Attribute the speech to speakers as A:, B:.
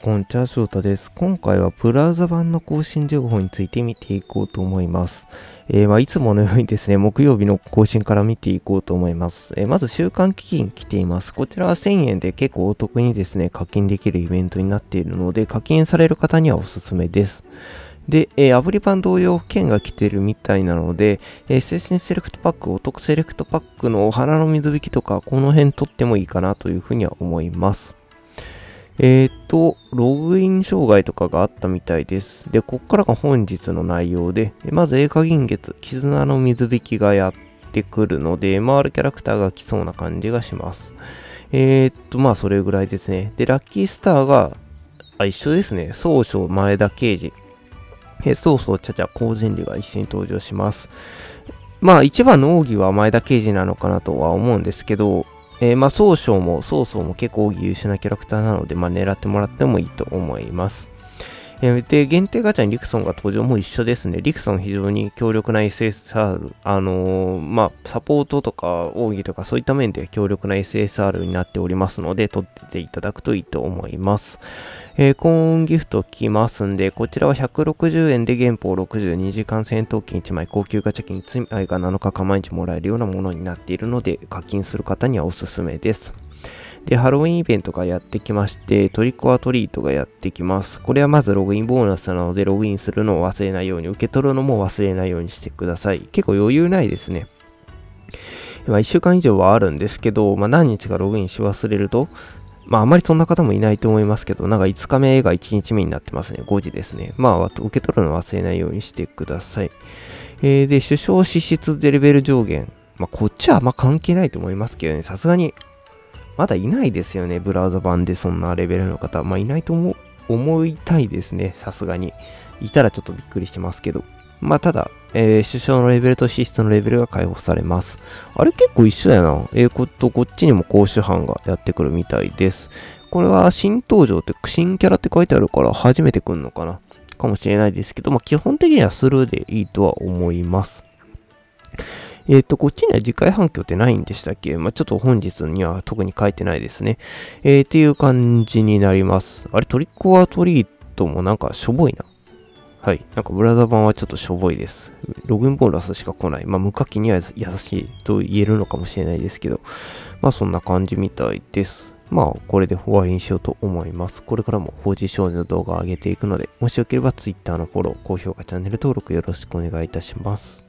A: こんにちは、翔太です。今回はブラウザ版の更新情報について見ていこうと思います。えーまあ、いつものようにですね、木曜日の更新から見ていこうと思います。えーまず週間基金来ています。こちらは1000円で結構お得にですね、課金できるイベントになっているので、課金される方にはおすすめです。で、えーアプリ版同様、券が来てるみたいなので、えー、精神セレクトパック、お得セレクトパックのお花の水引きとか、この辺取ってもいいかなというふうには思います。えーと、ログイン障害とかがあったみたいです。で、こっからが本日の内容で、まず映画銀月、絆の水引きがやってくるので、回るキャラクターが来そうな感じがします。えーと、まあそれぐらいですね。で、ラッキースターが、あ、一緒ですね。総称前田慶次。え、そうそう、ちゃちゃ、高前理が一斉に登場します。まあ一番の奥義は前田慶次なのかなとは思うんですけど、えーまあ、総称も、曹操も結構優秀なキャラクターなので、まあ、狙ってもらってもいいと思います。で、限定ガチャにリクソンが登場も一緒ですね。リクソン非常に強力な SSR、あのーまあ、サポートとか奥義とかそういった面で強力な SSR になっておりますので、取っていただくといいと思います。えー、コーンギフト来ますんで、こちらは160円で原宝62時間戦闘機1枚、高級ガチャ金1枚が7日間毎日もらえるようなものになっているので、課金する方にはおすすめです。で、ハロウィンイベントがやってきまして、トリコアトリートがやってきます。これはまずログインボーナスなので、ログインするのを忘れないように、受け取るのも忘れないようにしてください。結構余裕ないですね。まあ、1週間以上はあるんですけど、まあ、何日かログインし忘れると、まあ、あまりそんな方もいないと思いますけど、なんか5日目が1日目になってますね。5時ですね。まあ、受け取るの忘れないようにしてください。えー、で、首相支出でレベル上限。まあ、こっちはあんま関係ないと思いますけどね、さすがに、まだいないですよね、ブラウザ版でそんなレベルの方。まあ、いないと思思いたいですね、さすがに。いたらちょっとびっくりしてますけど。まあ、ただ、えー、首相のレベルと支出のレベルが解放されます。あれ結構一緒だよな。えー、こと、こっちにも公主犯がやってくるみたいです。これは新登場って、新キャラって書いてあるから初めて来るのかなかもしれないですけど、まあ、基本的にはスルーでいいとは思います。えっ、と、こっちには次回反響ってないんでしたっけ？まあ、ちょっと本日には特に書いてないですね。えー、っていう感じになります。あれ、トリックオアトリートもなんかしょぼいな。はい。なんかブラザー版はちょっとしょぼいです。ログインボーナスしか来ない。まあ、無課金には優しいと言えるのかもしれないですけど、まあ、そんな感じみたいです。まあ、これで終わりにしようと思います。これからも法事少女の動画を上げていくので、もしよければ Twitter のフォロー、高評価、チャンネル登録よろしくお願いいたします。